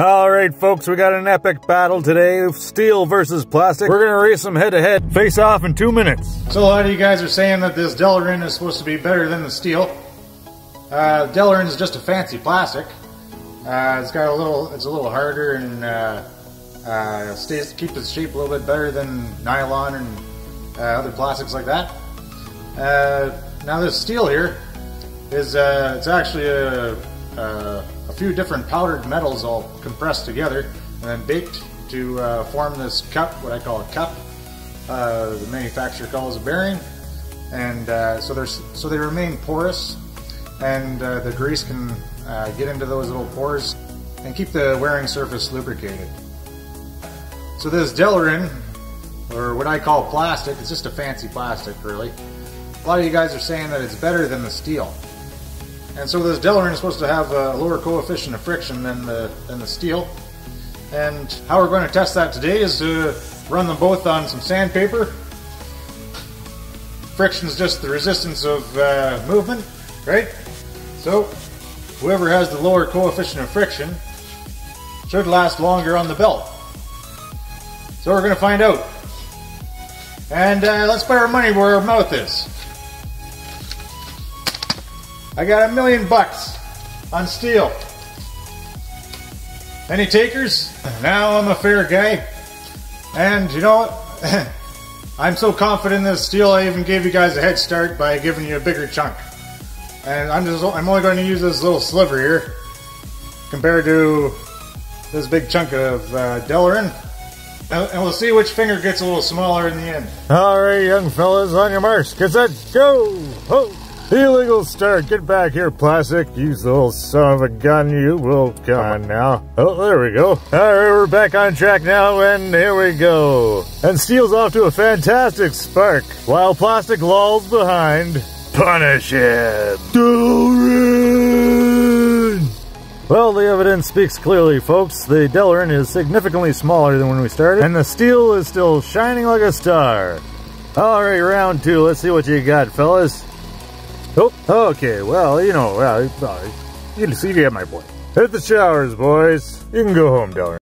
All right, folks, we got an epic battle today. Steel versus plastic. We're gonna race them head to head. Face off in two minutes. So a lot of you guys are saying that this Delrin is supposed to be better than the steel. Uh, Delrin is just a fancy plastic. Uh, it's got a little, it's a little harder and uh, uh, stays keeps its shape a little bit better than nylon and uh, other plastics like that. Uh, now this steel here is uh, it's actually a, a, a, few different powdered metals all compressed together and then baked to uh, form this cup, what I call a cup. Uh, the manufacturer calls a bearing, and uh, so there's so they remain porous, and uh, the grease can uh, get into those little pores and keep the wearing surface lubricated. So this Delrin, or what I call plastic, it's just a fancy plastic really. A lot of you guys are saying that it's better than the steel. And so this Delrin is supposed to have a lower coefficient of friction than the, than the steel. And how we're going to test that today is to run them both on some sandpaper. Friction is just the resistance of uh, movement, right? So whoever has the lower coefficient of friction should last longer on the belt. So we're going to find out. And uh, let's put our money where our mouth is. I got a million bucks on steel. Any takers? Now I'm a fair guy. And you know what? I'm so confident in this steel, I even gave you guys a head start by giving you a bigger chunk. And I'm just I'm only going to use this little sliver here compared to this big chunk of uh. And we'll see which finger gets a little smaller in the end. All right, young fellas, on your marks, get set, go! Ho! Illegal start. Get back here, plastic. You little son of a gun, you will. Come on now. Oh, there we go. All right, we're back on track now, and here we go. And Steel's off to a fantastic spark, while plastic lolls behind. Punish him. Delrin! Well, the evidence speaks clearly, folks. The Delrin is significantly smaller than when we started, and the steel is still shining like a star. All right, round two. Let's see what you got, fellas. Oh, okay. Well, you know, well, you, see, you get my point. Hit the showers, boys. You can go home, Delrin.